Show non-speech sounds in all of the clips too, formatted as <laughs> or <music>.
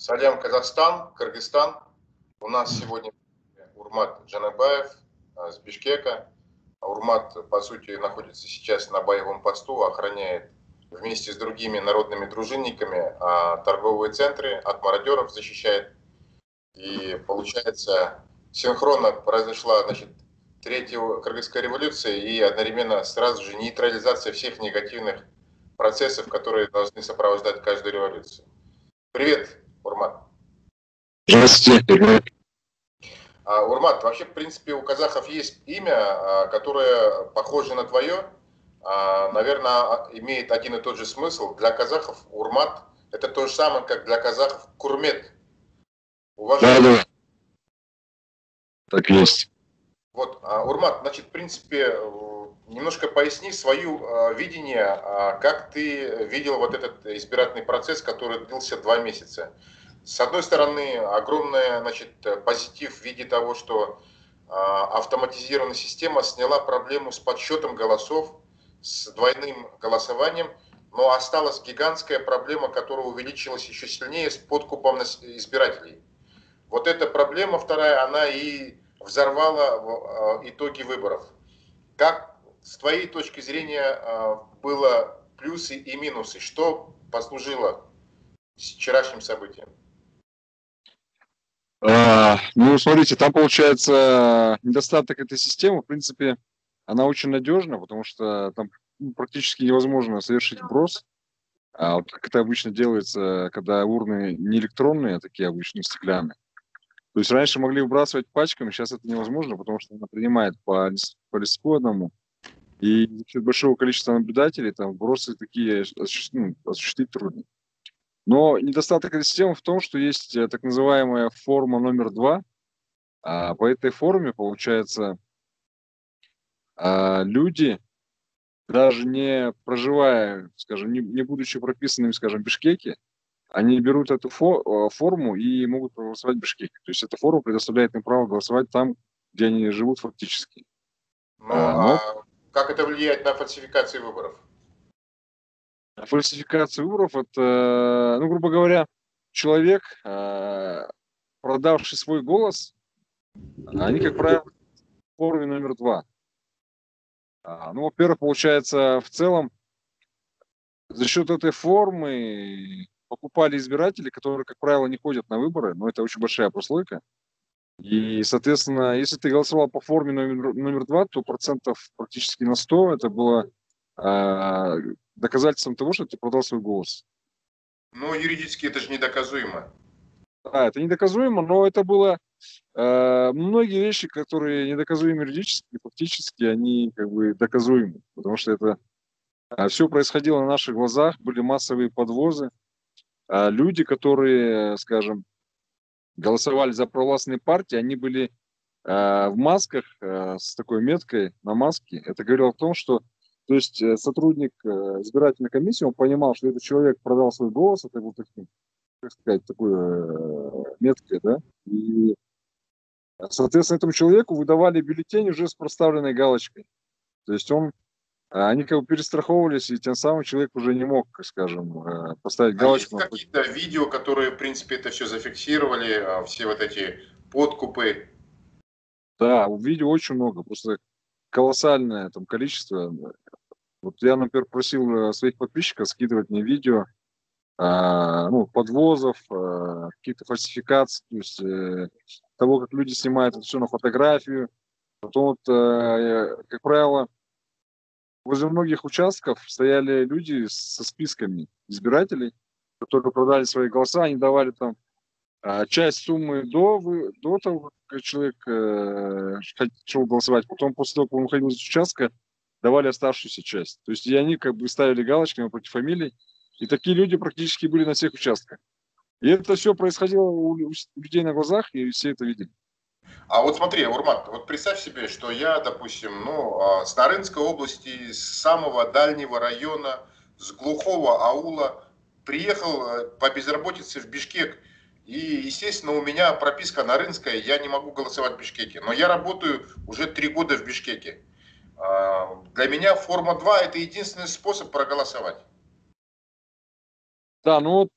Салям, Казахстан, Кыргызстан. У нас сегодня Урмат Джанабаев а, с Бишкека. Урмат, по сути, находится сейчас на боевом посту, охраняет вместе с другими народными дружинниками а, торговые центры от мародеров защищает. И получается, синхронно произошла значит, третья Кыргызская революция и одновременно сразу же нейтрализация всех негативных процессов, которые должны сопровождать каждую революцию. Привет, Урмат. Здравствуйте. А, Урмат, вообще, в принципе, у казахов есть имя, а, которое похоже на твое, а, наверное, имеет один и тот же смысл. Для казахов Урмат – это то же самое, как для казахов Курмет. Уважаемый... Да, да. Так есть. Вот, Урмат, значит, в принципе, немножко поясни свое э, видение, э, как ты видел вот этот избирательный процесс, который длился два месяца. С одной стороны, огромный значит, позитив в виде того, что э, автоматизированная система сняла проблему с подсчетом голосов, с двойным голосованием, но осталась гигантская проблема, которая увеличилась еще сильнее с подкупом избирателей. Вот эта проблема вторая, она и взорвала итоги выборов. Как с твоей точки зрения а, было плюсы и минусы? Что послужило вчерашним событием? А, ну, смотрите, там получается недостаток этой системы, в принципе, она очень надежна, потому что там ну, практически невозможно совершить брос. А вот как это обычно делается, когда урны не электронные, а такие обычные стеклянные. То есть раньше могли выбрасывать пачками, сейчас это невозможно, потому что она принимает по, по листку одному. И за счет большого количества наблюдателей там вбросы такие ну, осуществить трудно. Но недостаток этой системы в том, что есть э, так называемая форма номер два. А по этой форме, получается, а, люди, даже не проживая, скажем, не, не будучи прописанными, скажем, в Бишкеке, они берут эту фо э, форму и могут проголосовать в Бишкеке. То есть эта форма предоставляет им право голосовать там, где они живут фактически. Ну, а, но... как это влияет на фальсификацию выборов? Фальсификация выборов – это, ну, грубо говоря, человек, э, продавший свой голос, они, как правило, в форме номер два. А, ну, во-первых, получается, в целом, за счет этой формы покупали избиратели, которые, как правило, не ходят на выборы, но это очень большая прослойка. И, соответственно, если ты голосовал по форме номер, номер два, то процентов практически на 100 это было э, доказательством того, что ты продал свой голос. Ну, юридически это же недоказуемо. Да, это недоказуемо, но это было э, многие вещи, которые недоказуемы юридически, фактически они как бы доказуемы, потому что это э, все происходило на наших глазах, были массовые подвозы, э, люди, которые, скажем, голосовали за провластные партии, они были э, в масках э, с такой меткой на маске. Это говорило о том, что то есть э, сотрудник э, избирательной комиссии, он понимал, что этот человек продал свой голос, это был таким, как сказать, такой э, меткой, да, и соответственно этому человеку выдавали бюллетень уже с проставленной галочкой. То есть он они как бы перестраховывались, и тем самым человек уже не мог, скажем, э, поставить а галочку. Есть какие-то видео, которые, в принципе, это все зафиксировали, а, все вот эти подкупы? Да, видео очень много, просто колоссальное там количество. Вот я, например, просил э, своих подписчиков скидывать мне видео, а, ну, подвозов, а, каких-то фальсификаций, то есть э, того, как люди снимают это все на фотографию. Потом вот, э, как правило, возле многих участков стояли люди со списками избирателей, которые продали свои голоса, они давали там а, часть суммы до, до того, как человек э, шел голосовать, потом после того, как он уходил из участка, давали оставшуюся часть. То есть и они как бы ставили галочки напротив фамилий, и такие люди практически были на всех участках. И это все происходило у людей на глазах, и все это видели. А вот смотри, Урмат, вот представь себе, что я, допустим, ну, а, с Нарынской области, с самого дальнего района, с глухого аула, приехал э, по безработице в Бишкек, и, естественно, у меня прописка Нарынская, я не могу голосовать в Бишкеке, но я работаю уже три года в Бишкеке. А, для меня форма 2 это единственный способ проголосовать. Да, ну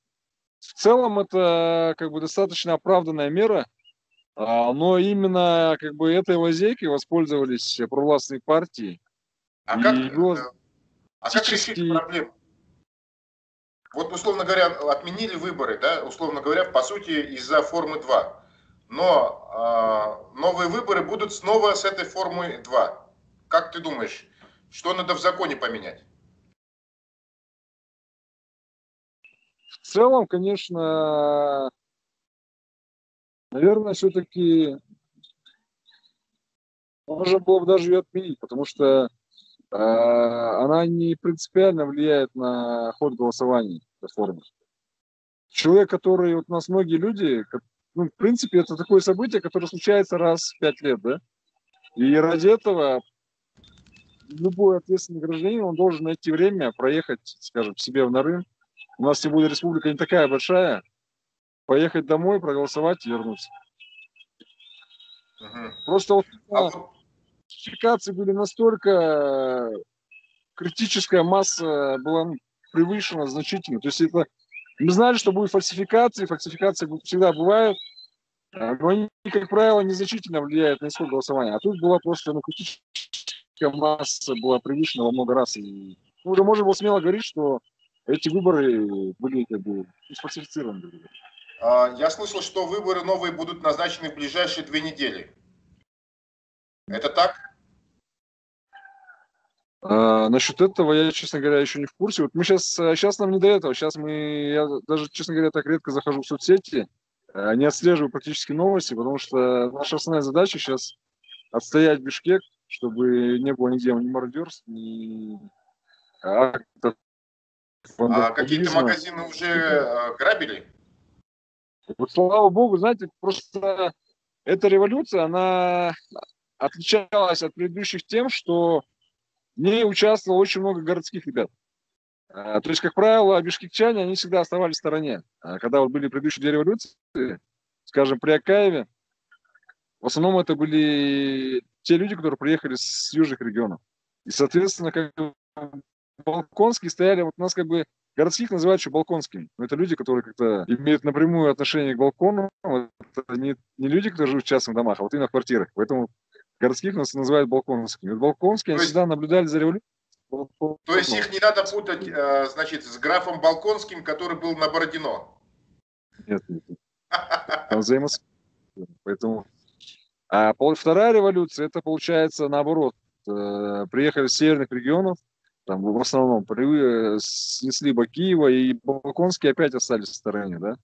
в целом это как бы достаточно оправданная мера, но именно как бы этой лазейкой воспользовались провластные партии. А как, было... Э, а как решить проблему? Вот, условно говоря, отменили выборы, да, условно говоря, по сути, из-за формы 2. Но э, новые выборы будут снова с этой формы 2. Как ты думаешь, что надо в законе поменять? В целом, конечно, наверное, все-таки можно было бы даже ее отменить, потому что э, она не принципиально влияет на ход голосования реформы. Человек, который, вот у нас многие люди, ну, в принципе, это такое событие, которое случается раз в пять лет, да? И ради этого любой ответственный гражданин, он должен найти время проехать, скажем, себе в Нарын. У нас сегодня республика не такая большая. Поехать домой, проголосовать вернуться. Угу. Просто вот а фальсификации были настолько критическая масса была превышена значительно. То есть это мы знали, что будет фальсификации, фальсификации всегда бывают, но они, как правило, незначительно влияют на исход голосования. А тут была просто ну, критическая масса была превышена во много раз. И уже можно было смело говорить, что эти выборы были как бы сфальсифицированы. А, я слышал, что выборы новые будут назначены в ближайшие две недели. Это так? А, насчет этого я, честно говоря, еще не в курсе. Вот мы сейчас, сейчас нам не до этого. Сейчас мы, я даже, честно говоря, так редко захожу в соцсети, а, не отслеживаю практически новости, потому что наша основная задача сейчас отстоять Бишкек, чтобы не было нигде ни мародерств, ни актов. А какие-то магазины уже грабили? Вот слава богу, знаете, просто эта революция, она отличалась от предыдущих тем, что в ней участвовало очень много городских ребят. А, то есть, как правило, бишкекчане, они всегда оставались в стороне. А, когда вот были предыдущие две революции, скажем, при Акаеве, в основном это были те люди, которые приехали с южных регионов. И, соответственно, как балконские стояли, вот у нас как бы городских называют еще балконскими. Но это люди, которые как-то имеют напрямую отношение к балкону. Это не, не люди, которые живут в частных домах, а вот именно в квартирах. Поэтому городских нас называют балконскими. Балконские, они всегда наблюдали за революцией. То есть их не надо путать, э, значит, с графом Балконским, который был на Бородино? Нет, нет. Там взаимосвязано. Поэтому... А вторая революция, это получается наоборот. Э, приехали с северных регионов, там в основном при, э, снесли Бакиева, и Балконские опять остались в стороне, да?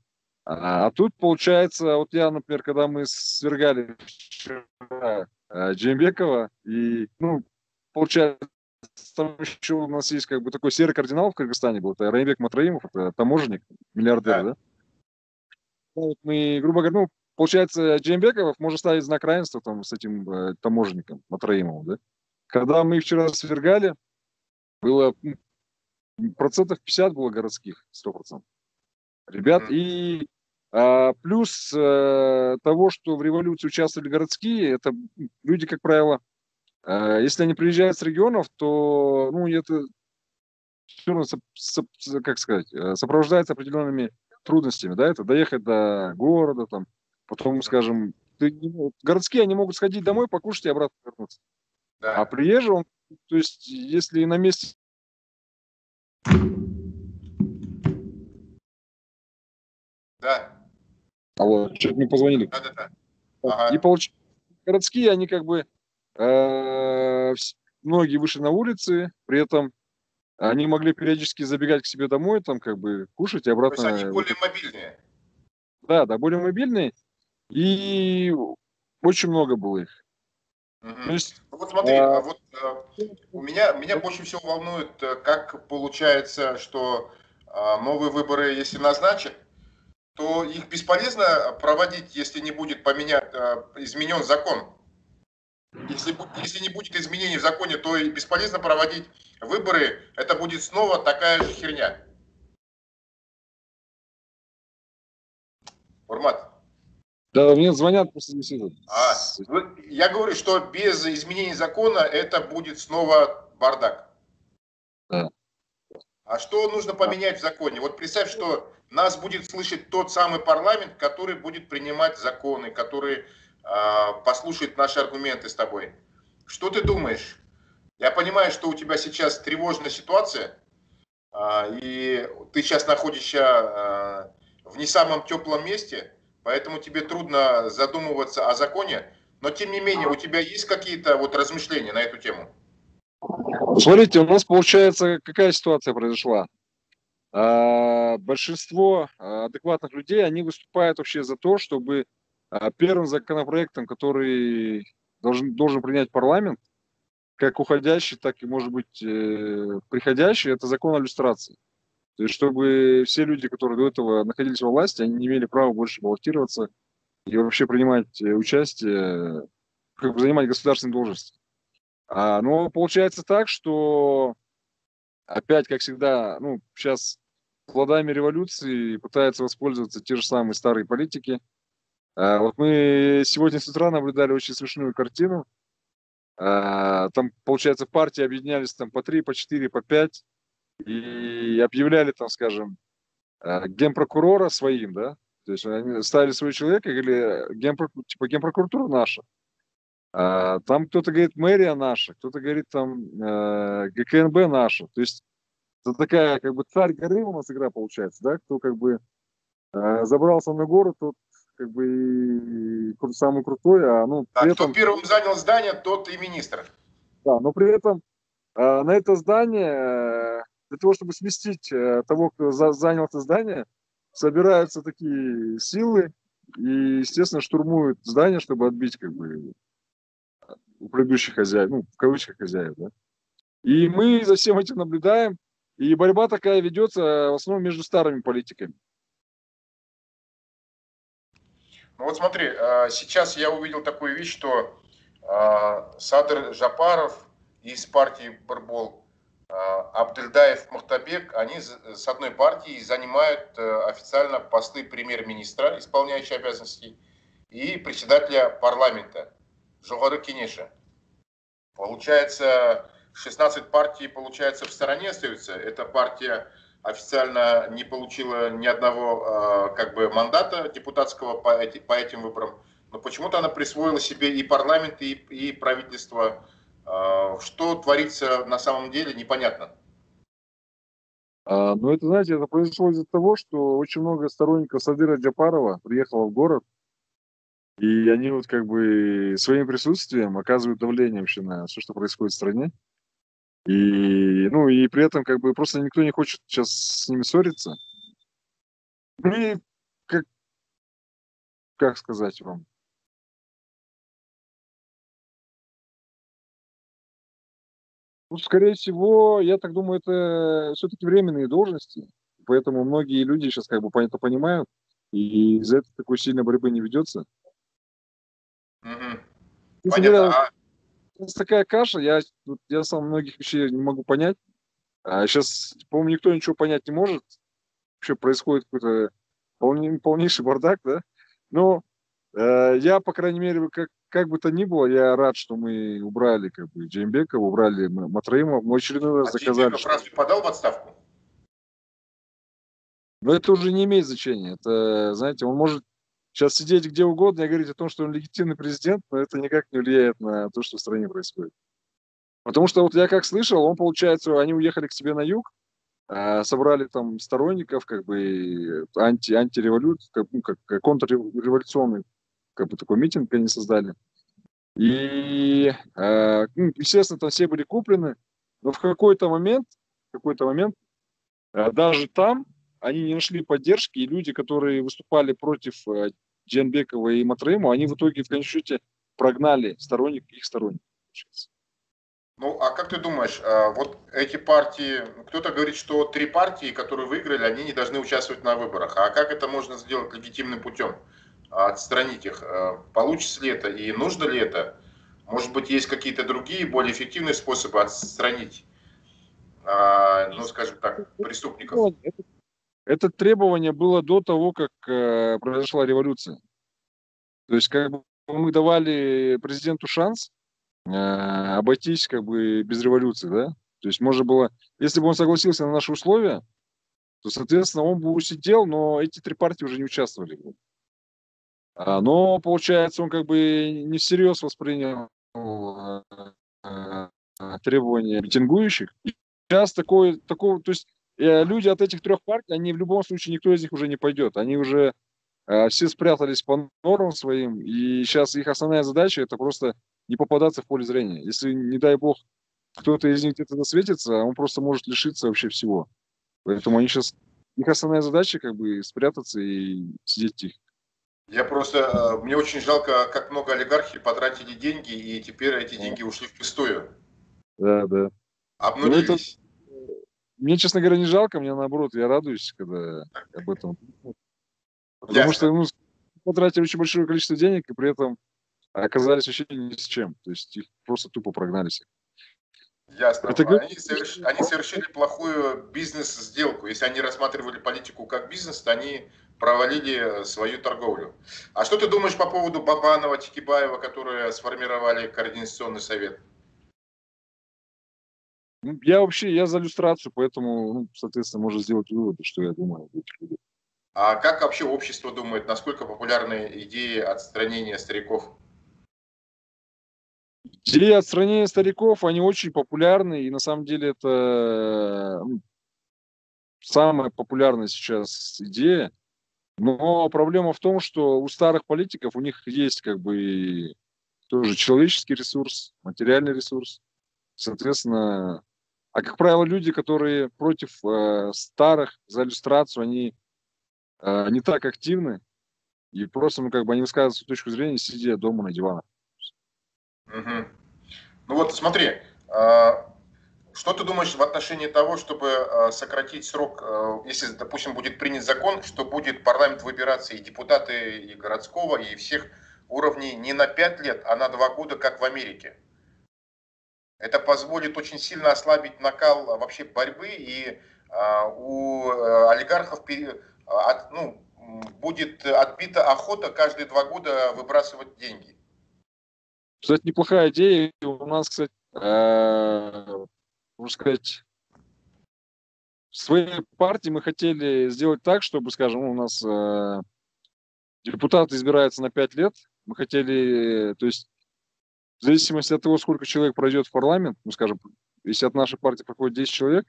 А, а тут получается, вот я, например, когда мы свергали вчера Э, Джеймбекова. И, ну, получается, там еще у нас есть как бы такой серый кардинал в Кыргызстане был, это Райбек Матраимов, это таможенник, миллиардер, да? да? Вот мы, грубо говоря, ну, получается, Джеймбеков может ставить знак равенства там с этим э, таможенником Матраимовым, да? Когда мы их вчера свергали, было процентов 50 было городских, 100%. Ребят, mm. и а, плюс э, того, что в революции участвовали городские, это люди, как правило, э, если они приезжают с регионов, то ну, это все равно, как сказать, э, сопровождается определенными трудностями. Да? Это доехать до города, там, потом, скажем, ты, городские, они могут сходить домой, покушать и обратно вернуться. Да. А приезжий, он, то есть, если на месте Да. А вот, что-то мне позвонили. Да, да, да. Ага. И получается, городские, они как бы, э, многие вышли на улицы, при этом они могли периодически забегать к себе домой, там как бы кушать и обратно. То есть они более мобильные. Да, да, более мобильные. И очень много было их. Угу. есть, ну вот смотри, а... вот а, у меня меня больше всего волнует, э, как получается, что а, новые выборы, если назначат, то их бесполезно проводить, если не будет поменять, э, изменен закон. Если, если не будет изменений в законе, то и бесполезно проводить выборы. Это будет снова такая же херня. Урмат. Да, мне звонят после беседы. А, я говорю, что без изменений закона это будет снова бардак. Да. А что нужно поменять в законе? Вот представь, что нас будет слышать тот самый парламент, который будет принимать законы, который э, послушает наши аргументы с тобой. Что ты думаешь? Я понимаю, что у тебя сейчас тревожная ситуация, э, и ты сейчас находишься э, в не самом теплом месте, поэтому тебе трудно задумываться о законе, но тем не менее у тебя есть какие-то вот размышления на эту тему? Смотрите, у нас получается какая ситуация произошла? А, большинство а, адекватных людей, они выступают вообще за то, чтобы а, первым законопроектом, который должен, должен принять парламент, как уходящий, так и, может быть, э, приходящий, это закон о иллюстрации. То есть, чтобы все люди, которые до этого находились во власти, они не имели права больше баллотироваться и вообще принимать э, участие, как бы занимать государственные должности. А, но получается так, что опять, как всегда, ну, сейчас плодами революции пытаются воспользоваться те же самые старые политики. А, вот мы сегодня с утра наблюдали очень смешную картину. А, там, получается, партии объединялись там по три, по четыре, по пять и объявляли там, скажем, а, генпрокурора своим, да, то есть они ставили своего человека и говорили, генпро... типа генпрокуратура наша. А, там кто-то говорит мэрия наша, кто-то говорит там э, ГКНБ наша. То есть это такая как бы царь горы у нас игра получается, да, кто как бы э, забрался на гору, тот как бы и, самый крутой, а ну а этом, кто первым занял здание, тот и министр. Да, но при этом э, на это здание э, для того, чтобы сместить э, того, кто за, занял это здание, собираются такие силы и, естественно, штурмуют здание, чтобы отбить как бы у предыдущих хозяев, ну, в кавычках хозяев, да. И мы за всем этим наблюдаем, и борьба такая ведется в основном между старыми политиками. Ну вот смотри, а, сейчас я увидел такую вещь, что Садр Жапаров из партии Барбол, Абдельдаев Мухтабек, они с одной партией занимают э, официально посты премьер-министра, исполняющие обязанности, и председателя парламента. Жоғары Кенеша. Получается, 16 партий, получается, в стороне остаются. Эта партия официально не получила ни одного а, как бы мандата депутатского по, по этим выборам. Но почему-то она присвоила себе и парламент, и, и правительство. А, что творится на самом деле, непонятно. А, ну, это, знаете, это произошло из-за того, что очень много сторонников Садыра Джапарова приехало в город, и они вот как бы своим присутствием оказывают давление вообще на все, что происходит в стране. И, ну, и при этом как бы просто никто не хочет сейчас с ними ссориться. Ну и как, как сказать вам? Ну, скорее всего, я так думаю, это все-таки временные должности. Поэтому многие люди сейчас как бы это понимают. И из-за этого такой сильной борьбы не ведется. Угу. Понятно. А... такая каша, я, я сам многих вещей не могу понять. А сейчас, по-моему, никто ничего понять не может. Вообще происходит какой-то полней, полнейший бардак, да? Но э, я, по крайней мере, как, как бы то ни было, я рад, что мы убрали как бы Джеймбека, убрали Матраимова. Мы очередной раз а заказали. Джеймбеков разве подал в отставку? Но это уже не имеет значения. Это, знаете, он может сейчас сидеть где угодно и говорить о том, что он легитимный президент, но это никак не влияет на то, что в стране происходит. Потому что вот я как слышал, он, получается, они уехали к себе на юг, а, собрали там сторонников, как бы анти, антиреволюции, как, ну, как контрреволюционный как бы такой митинг они создали. И, а, ну, естественно, там все были куплены, но в какой-то момент, в какой-то момент, а, даже там они не нашли поддержки, и люди, которые выступали против Дженбекова и Матраиму, они в итоге в конечном счете прогнали сторонник, их сторонников. Ну, а как ты думаешь, а, вот эти партии, кто-то говорит, что три партии, которые выиграли, они не должны участвовать на выборах. А как это можно сделать легитимным путем? Отстранить их. А, получится ли это и нужно ли это? Может быть, есть какие-то другие, более эффективные способы отстранить, а, ну, скажем так, преступников? Это требование было до того, как э, произошла революция. То есть как бы мы давали президенту шанс э, обойтись как бы без революции, да? То есть можно было, если бы он согласился на наши условия, то, соответственно, он бы усидел, но эти три партии уже не участвовали. А, но, получается, он как бы не всерьез воспринял э, э, требования митингующих. Сейчас такое, такого, то есть э, люди от этих трех партий, они в любом случае, никто из них уже не пойдет. Они уже все спрятались по нормам своим, и сейчас их основная задача это просто не попадаться в поле зрения. Если, не дай бог, кто-то из них где-то засветится, он просто может лишиться вообще всего. Поэтому они сейчас, их основная задача как бы спрятаться и сидеть тихо. Я просто, э, мне очень жалко, как много олигархи потратили деньги, и теперь эти деньги ушли впустую. Да, да. Обнулились. Ну, это, мне, честно говоря, не жалко, мне наоборот, я радуюсь, когда об этом. Потому Ясно. что ну, потратили очень большое количество денег, и при этом оказались вообще ни с чем. То есть их просто тупо прогнали всех. Ясно. Это... Они, соверш... они совершили плохую бизнес-сделку. Если они рассматривали политику как бизнес, то они провалили свою торговлю. А что ты думаешь по поводу Бабанова, Тикибаева, которые сформировали Координационный совет? Ну, я вообще, я за иллюстрацию, поэтому, ну, соответственно, можно сделать выводы, что я думаю об этих людях. А как вообще общество думает, насколько популярны идеи отстранения стариков? Идеи отстранения стариков, они очень популярны, и на самом деле это ну, самая популярная сейчас идея. Но проблема в том, что у старых политиков у них есть как бы тоже человеческий ресурс, материальный ресурс. Соответственно, а как правило, люди, которые против э, старых за иллюстрацию, они э, не так активны. И просто, ну, как бы они высказывают свою точку зрения, сидя дома на диванах. Угу. Ну вот смотри, а, что ты думаешь в отношении того, чтобы э, сократить срок, э, если, допустим, будет принят закон, что будет парламент выбираться и депутаты и городского, и всех уровней не на 5 лет, а на 2 года, как в Америке? Это позволит очень сильно ослабить накал вообще борьбы, и а, у э, олигархов ну, будет отбита охота каждые два года выбрасывать деньги. Кстати, неплохая идея. У нас, кстати, можно сказать, в своей партии мы хотели сделать так, чтобы, скажем, у нас э, депутат избирается на 5 лет. Мы хотели, то есть, в зависимости от того, сколько человек пройдет в парламент, ну, скажем, если от нашей партии проходит 10 человек,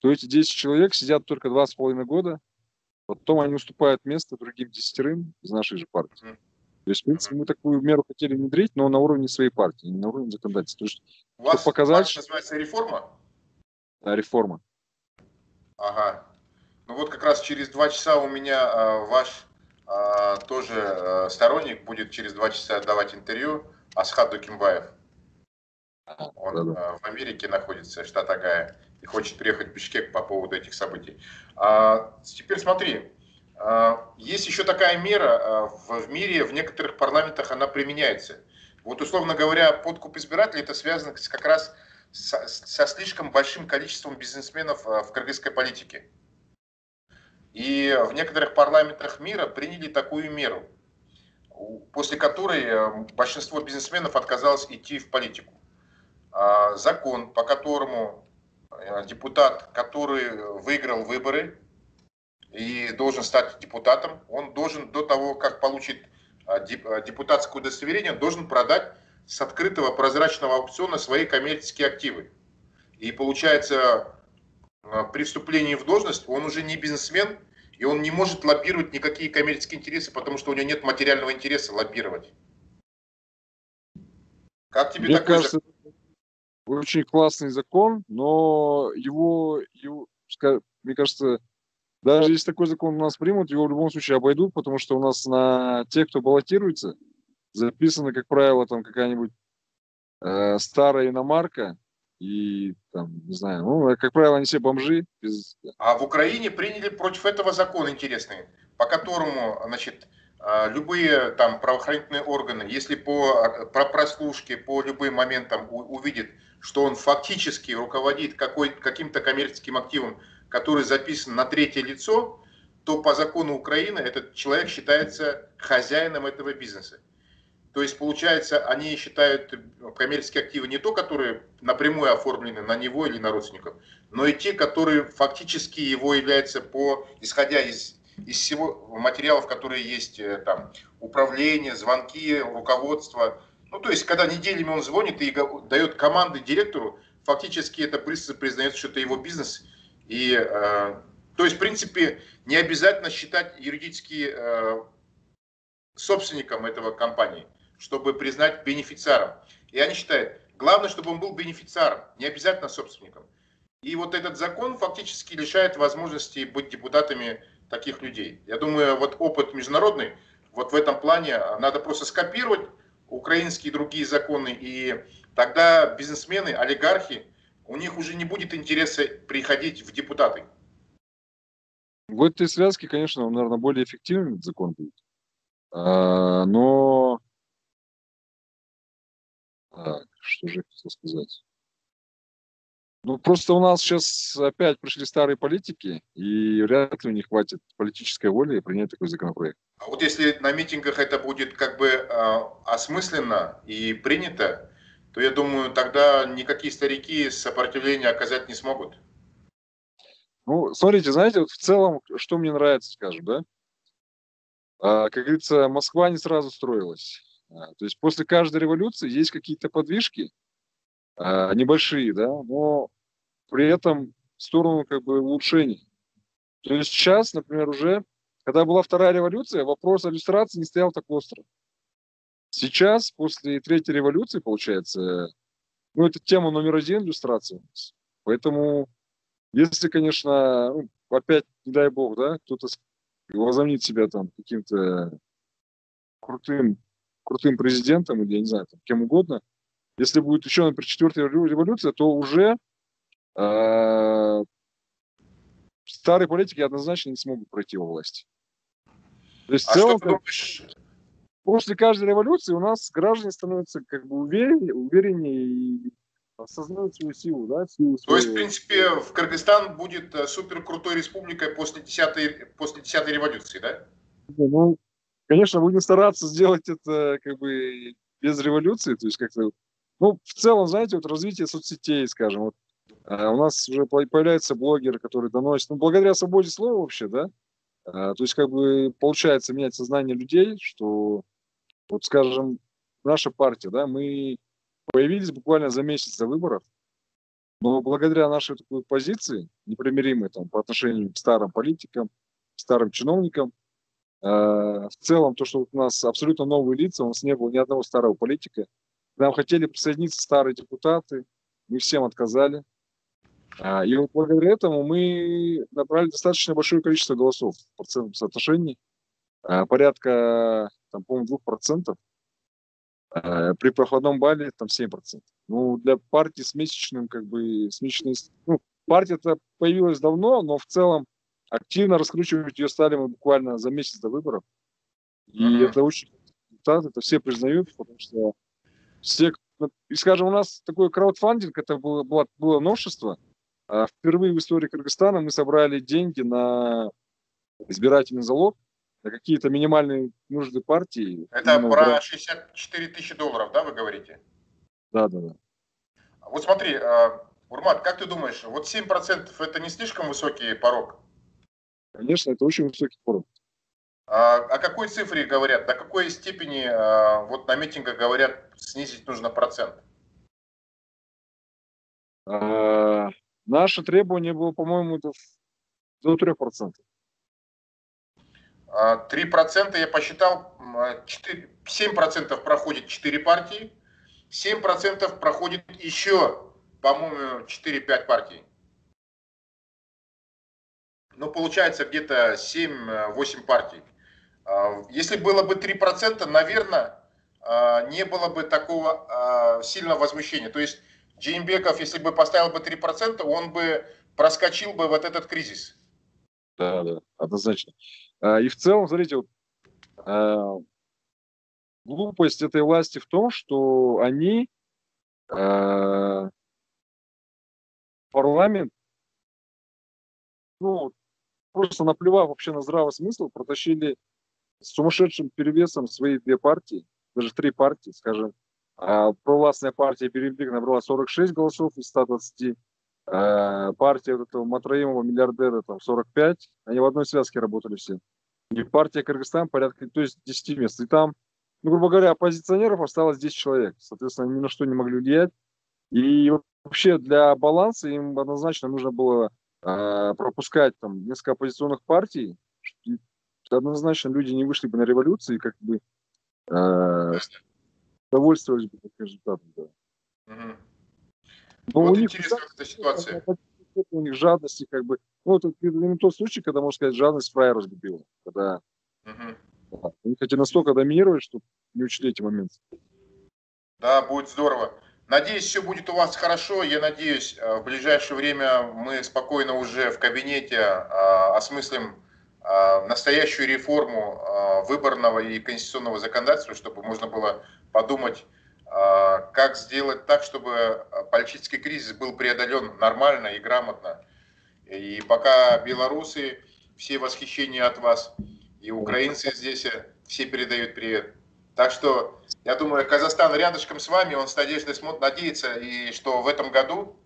то эти 10 человек сидят только 2,5 года, потом они уступают место другим десятерым из нашей же партии. То есть, в принципе, мы такую меру хотели внедрить, но на уровне своей партии, не на уровне законодательства. То есть, У вас показать... называется реформа? реформа. Ага. Ну вот как раз через два часа у меня э, ваш э, тоже э, сторонник будет через два часа давать интервью, Асхат Дукимбаев. Он э, в Америке находится, штат Агая, и хочет приехать в Бишкек по поводу этих событий. А, теперь смотри, есть еще такая мера а, в, мире, в некоторых парламентах она применяется. Вот условно говоря, подкуп избирателей это связано как раз со, со слишком большим количеством бизнесменов э, в кыргызской политике. И в некоторых парламентах мира приняли такую меру, после которой большинство бизнесменов отказалось идти в политику. А, закон, по которому депутат, который выиграл выборы и должен стать депутатом, он должен до того, как получит депутатское удостоверение, должен продать с открытого прозрачного аукциона свои коммерческие активы. И получается, э, при вступлении в должность он уже не бизнесмен, и он не может лоббировать никакие коммерческие интересы, потому что у него нет материального интереса лоббировать. Как тебе Мне такой кажется, закон? Очень классный закон, но его, его, мне кажется, даже если такой закон у нас примут, его в любом случае обойдут, потому что у нас на тех, кто баллотируется, записана, как правило, там какая-нибудь э, старая иномарка, и там, не знаю, ну, как правило, они все бомжи. Без... А в Украине приняли против этого закон интересный, по которому, значит, э, любые там правоохранительные органы, если по, по прослушке, по любым моментам увидят, что он фактически руководит какой, каким-то коммерческим активом, который записан на третье лицо, то по закону Украины этот человек считается хозяином этого бизнеса. То есть, получается, они считают коммерческие активы не то, которые напрямую оформлены на него или на родственников, но и те, которые фактически его являются по, исходя из, из всего материалов, которые есть э, там, управление, звонки, руководство. Ну, то есть, когда неделями он звонит и дает команды директору, фактически это признается, что это его бизнес. И, э, то есть, в принципе, не обязательно считать юридически э, собственником этого компании чтобы признать бенефициаром. И они считают, главное, чтобы он был бенефициаром, не обязательно собственником. И вот этот закон фактически лишает возможности быть депутатами таких людей. Я думаю, вот опыт международный, вот в этом плане надо просто скопировать украинские другие законы, и тогда бизнесмены, олигархи, у них уже не будет интереса приходить в депутаты. В этой связке, конечно, он, наверное, более эффективный закон будет. А, но так, что же хотел сказать? Ну, просто у нас сейчас опять пришли старые политики, и вряд ли у них хватит политической воли принять такой законопроект. А вот если на митингах это будет как бы э, осмысленно и принято, то я думаю, тогда никакие старики сопротивления оказать не смогут. Ну, смотрите, знаете, вот в целом, что мне нравится, скажем, да? А, как говорится, Москва не сразу строилась. А, то есть после каждой революции есть какие-то подвижки, а, небольшие, да, но при этом в сторону как бы улучшений. То есть сейчас, например, уже, когда была вторая революция, вопрос иллюстрации не стоял так остро. Сейчас, после третьей революции, получается, ну, это тема номер один иллюстрации у нас. Поэтому, если, конечно, ну, опять, не дай бог, да, кто-то возомнит себя там каким-то крутым крутым президентом или, я не знаю, там, кем угодно, если будет еще, например, четвертая революция, то уже э, старые политики однозначно не смогут пройти во власть. То есть, а в целом, как, после каждой революции у нас граждане становятся как бы увереннее, увереннее и осознают свою силу, да, силу свою... То есть, в принципе, в Кыргызстан будет э, супер крутой республикой после 10 после 10 революции, да? Ну, Конечно, будем стараться сделать это как бы без революции, то есть как-то, ну, в целом, знаете, вот развитие соцсетей, скажем, вот, а у нас уже появляются блогеры, которые доносят, ну, благодаря свободе слова вообще, да, а, то есть как бы получается менять сознание людей, что, вот скажем, наша партия, да, мы появились буквально за месяц до выборов, но благодаря нашей такой позиции, непримиримой там по отношению к старым политикам, старым чиновникам, Э, в целом, то, что у нас абсолютно новые лица, у нас не было ни одного старого политика. Нам хотели присоединиться старые депутаты, мы всем отказали. А, и вот благодаря этому мы набрали достаточно большое количество голосов в процентном соотношении, порядка, там, по-моему, 2%. А, при проходном бале там 7%. Ну, для партии с месячным, как бы, с месячной... Ну, партия-то появилась давно, но в целом активно раскручивать ее стали мы буквально за месяц до выборов. И mm-hmm. это очень результат, это все признают, потому что все, и скажем, у нас такой краудфандинг, это было, было, было новшество. А впервые в истории Кыргызстана мы собрали деньги на избирательный залог, на какие-то минимальные нужды партии. Это про брать. 64 тысячи долларов, да, вы говорите? Да, да, да. Вот смотри, а, Урмат, как ты думаешь, вот 7% это не слишком высокий порог? Конечно, это очень высокий порог. А, о какой цифре говорят? До какой степени а, вот на митингах говорят, снизить нужно процент? А, наше требование было, по-моему, до 3%. 3% я посчитал, 4, 7% проходит 4 партии, 7% проходит еще, по-моему, 4-5 партий ну, получается где-то 7-8 партий. А, если было бы 3%, наверное, а, не было бы такого а, сильного возмущения. То есть Джеймбеков, если бы поставил бы 3%, он бы проскочил бы вот этот кризис. Да, да, однозначно. И в целом, смотрите, вот, глупость этой власти в том, что они парламент ну, просто наплевав вообще на здравый смысл, протащили с сумасшедшим перевесом свои две партии. даже три партии, скажем. А, провластная партия Берембик набрала 46 голосов из 120. А, партия вот этого Матраимова, миллиардера, там 45. Они в одной связке работали все. И партия Кыргызстан порядка, то есть 10 мест. И там, ну, грубо говоря, оппозиционеров осталось 10 человек. Соответственно, ни на что не могли влиять. И вообще для баланса им однозначно нужно было э, пропускать там несколько оппозиционных партий. Однозначно люди не вышли бы на революцию и как бы э, довольствовались бы результатом. Да. Но вот у них интересная эта ситуация. У них жадности как бы ну, это именно тот случай, когда, можно сказать, жадность фрая разгубила. Когда угу. они хотели настолько доминировать, что не учли эти моменты. Да, будет здорово. Надеюсь, все будет у вас хорошо. Я надеюсь, э, в ближайшее время мы спокойно уже в кабинете э, осмыслим э, настоящую реформу выборного и конституционного законодательства, чтобы можно было подумать, как сделать так, чтобы политический кризис был преодолен нормально и грамотно и пока белорусы, все восхищения от вас, и украинцы здесь э, все передают привет. Так что, я думаю, Казахстан рядышком с вами, он с надеждой смотрит, надеется, и что в этом году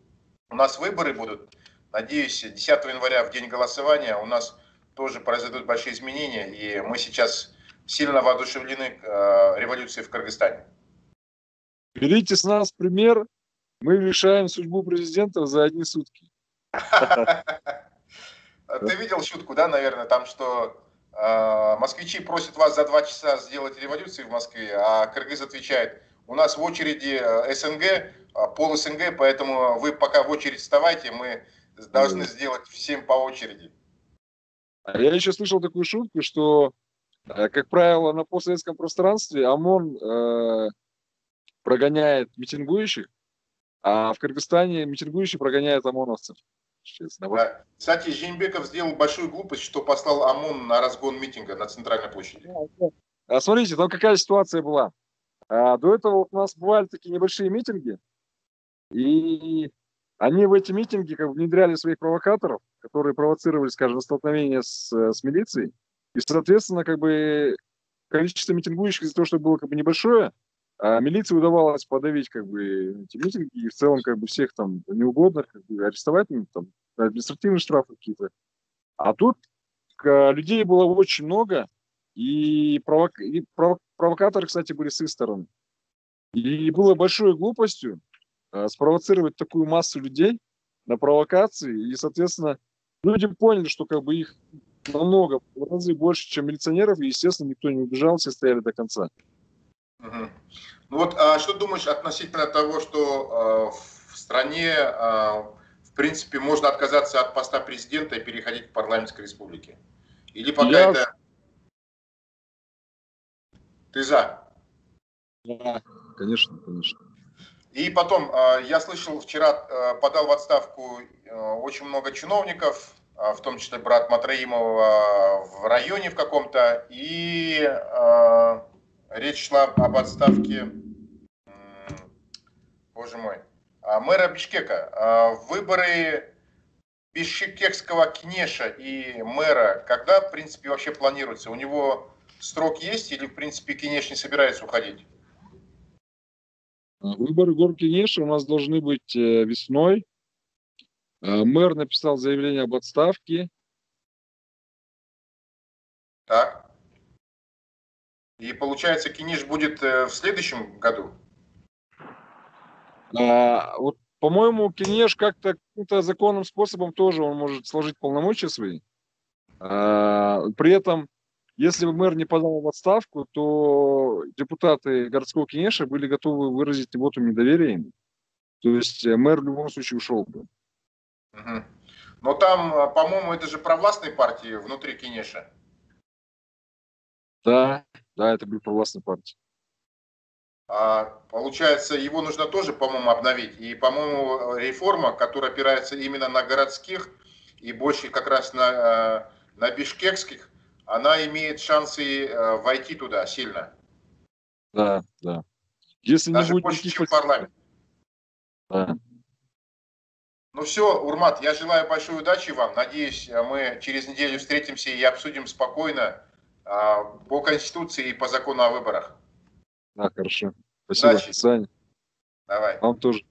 у нас выборы будут. Надеюсь, 10 января, в день голосования, у нас тоже произойдут большие изменения, и мы сейчас сильно воодушевлены э, революцией в Кыргызстане. Берите с нас пример. Мы решаем судьбу президента за одни сутки. <laughs> Ты видел шутку, да, наверное, там, что э, москвичи просят вас за два часа сделать революцию в Москве, а Кыргыз отвечает, у нас в очереди э, СНГ, э, пол СНГ, поэтому вы пока в очередь вставайте, мы должны сделать всем по очереди. А я еще слышал такую шутку, что, как правило, на постсоветском пространстве ОМОН э, прогоняет митингующих, а в Кыргызстане митингующие прогоняют ОМОНовцев честно. Да. Кстати, Жинбеков сделал большую глупость, что послал ОМОН на разгон митинга на центральной площади. А, смотрите, там какая ситуация была. А, до этого вот у нас бывали такие небольшие митинги, и они в эти митинги как бы внедряли своих провокаторов, которые провоцировали, скажем, столкновение с, с милицией. И, соответственно, как бы количество митингующих из-за того, что было как бы небольшое, а милиции удавалось подавить как бы эти митинги и в целом как бы всех там неугодных как бы, арестовать, ну, там, административные штрафы какие-то. А тут людей было очень много, и, провок... и провок... провокаторы, кстати, были с их стороны. И было большой глупостью э, спровоцировать такую массу людей на провокации, и, соответственно, люди поняли, что как бы их намного, в разы больше, чем милиционеров, и, естественно, никто не убежал, все стояли до конца. Угу. Ну вот, а что думаешь относительно того, что э, в стране, э, в принципе, можно отказаться от поста президента и переходить к парламентской республике? Или пока Я... это... Ты за? Да, конечно, конечно. И потом, э, я слышал, вчера подал в отставку очень много чиновников, в том числе брат Матраимова в районе в каком-то, и Речь шла об отставке, боже мой, а, мэра Бишкека. А, выборы бишкекского кнеша и мэра, когда, в принципе, вообще планируется? У него срок есть или, в принципе, Кенеш не собирается уходить? Выборы города Кенеша у нас должны быть э, весной. Э, мэр написал заявление об отставке. Так. И получается, Киниш будет э, в следующем году? А, вот, по-моему, Кинеш как-то каким-то законным способом тоже он может сложить полномочия свои. А, при этом, если бы мэр не подал в отставку, то депутаты городского Кинеша были готовы выразить вот недоверие ему. То есть э, мэр в любом случае ушел бы. Угу. Но там, э, по-моему, это же провластные партии внутри Кинеша. Да, да, это были провластные партии. А, получается, его нужно тоже, по-моему, обновить. И, по-моему, реформа, которая опирается именно на городских и больше как раз на, э, на бишкекских, она имеет шансы э, войти туда сильно. Да, да. Если Даже не будет больше, чем парламент. Да. Ну все, Урмат, я желаю большой удачи вам. Надеюсь, мы через неделю встретимся и обсудим спокойно по Конституции и по закону о выборах. Да, хорошо. Спасибо. Удачи. Свидания. Давай. Вам тоже.